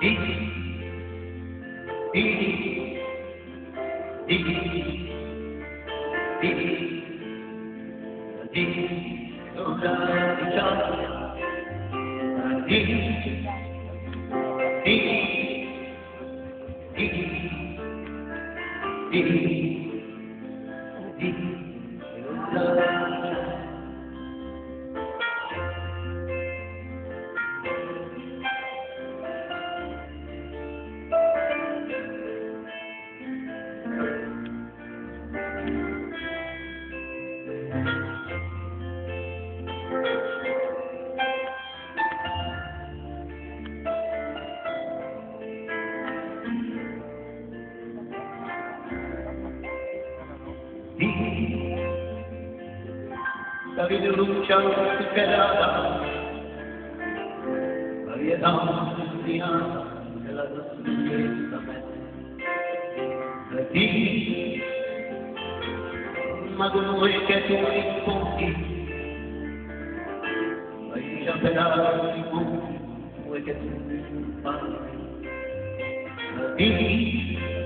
di, di, Di la riduccia sperata, la pietà cristiana della trasfigurata me. Di ma colui che tu rispondi, vai già per altri punti, vuoi che tu parli. Di